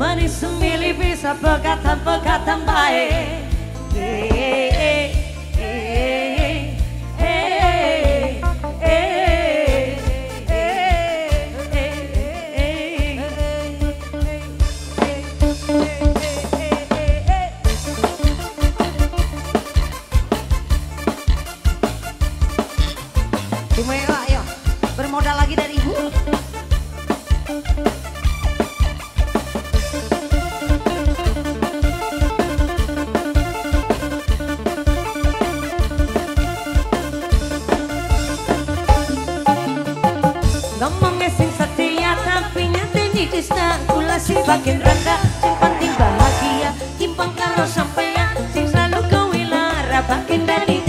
Manis semilih bisa pegatan-pegatan baik. Ngomongnya sing setia tapi nyatanya dusta. Kula sing bagian rendah sing penting bahagia. Timpang karo sampean ya, sing selalu kau lara bagian dari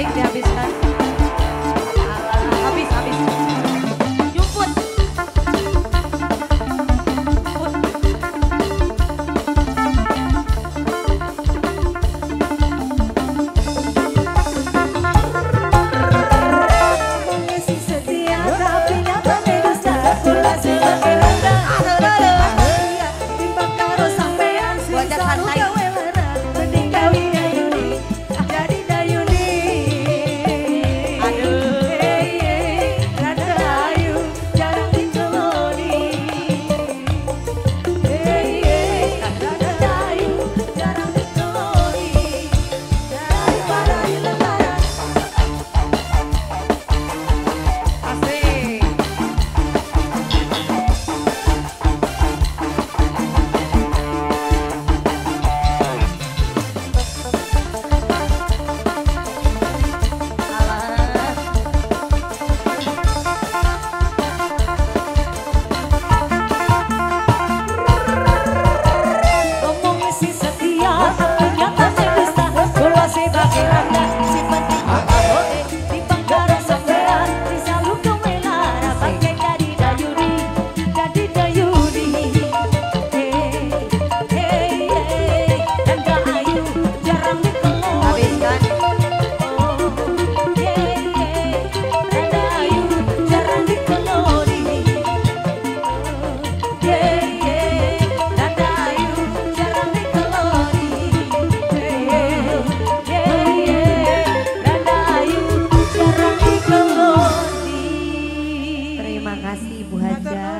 asing dihabiskan. Habis kasih Bu Hajar.